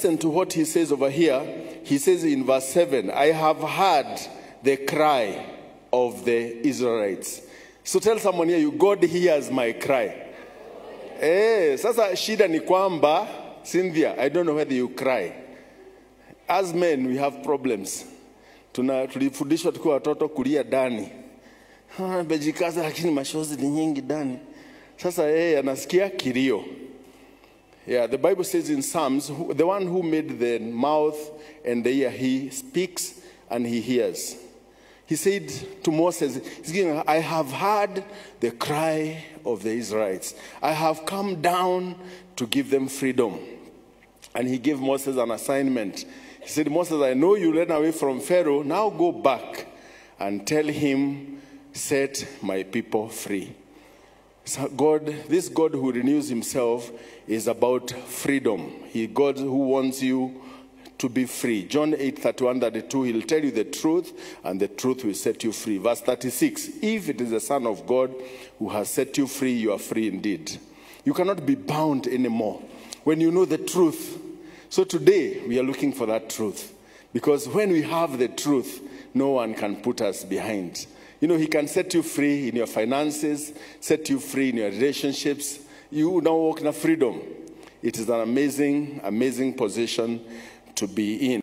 listen to what he says over here. He says in verse 7 I have heard the cry of the Israelites. So tell someone here, God hears my cry. Eh, sasa shida ni kwamba, Cynthia, I don't know whether you cry. As men, we have problems. Tuna, tulifundishwa tukiwa watoto kulia dani. Amejikaza Mejikaza lakini mashozi ni nyingi ndani. Sasa yeye anasikia kilio. Yeah, the Bible says in Psalms, the one who made the mouth and the ear, he speaks and he hears. He said to Moses, I have heard the cry of the Israelites. I have come down to give them freedom. And he gave Moses an assignment. He said, Moses, I know you ran away from Pharaoh. Now go back and tell him, set my people free. So God, this God who renews himself is about freedom. He God who wants you to be free. John 8, 31, 32, he'll tell you the truth, and the truth will set you free. Verse 36, if it is the Son of God who has set you free, you are free indeed. You cannot be bound anymore when you know the truth. So today, we are looking for that truth. Because when we have the truth, no one can put us behind. You know, He can set you free in your finances, set you free in your relationships. You now walk in a freedom. It is an amazing, amazing position to be in.